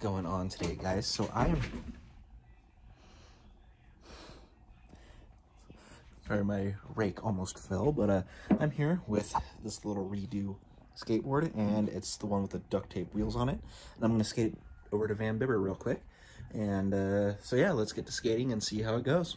going on today, guys. So I am. Sorry, my rake almost fell, but uh, I'm here with this little redo skateboard, and it's the one with the duct tape wheels on it. And I'm going to skate over to Van Bibber real quick. And uh, so, yeah, let's get to skating and see how it goes.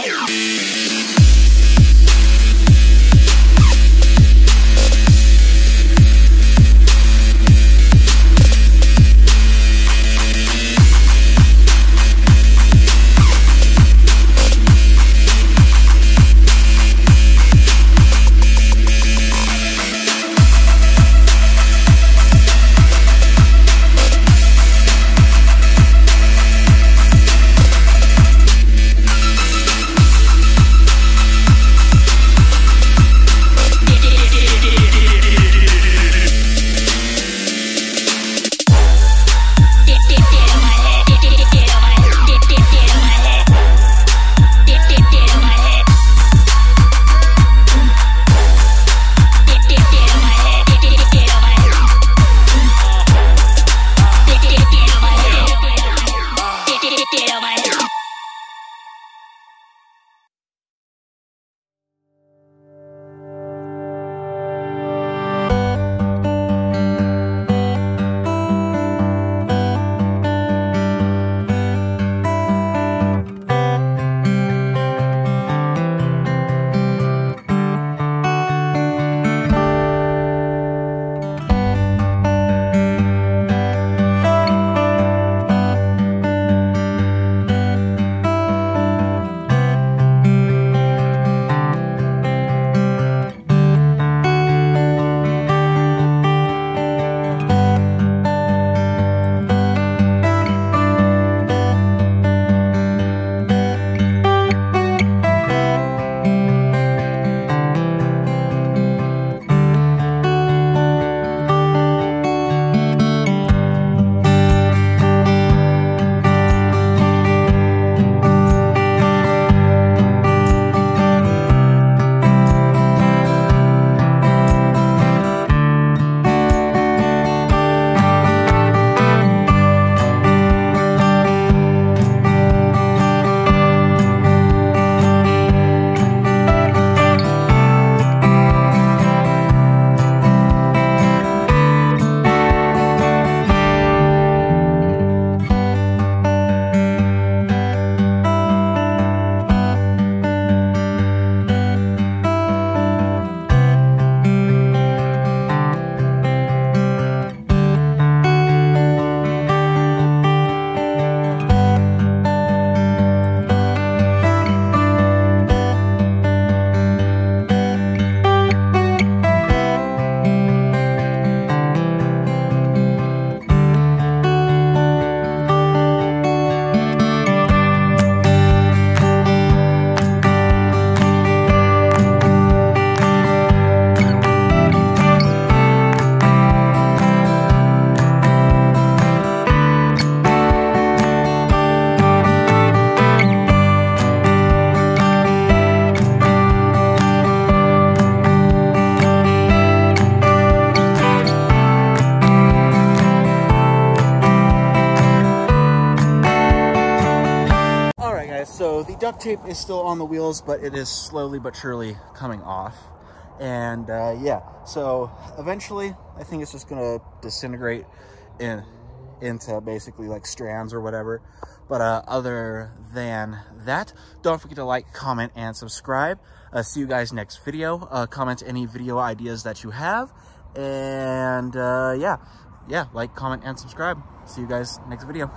boy. Tape is still on the wheels, but it is slowly but surely coming off. And uh, yeah, so eventually I think it's just gonna disintegrate in into basically like strands or whatever. But uh, other than that, don't forget to like, comment, and subscribe. Uh, see you guys next video. Uh, comment any video ideas that you have. And uh, yeah, yeah, like, comment, and subscribe. See you guys next video.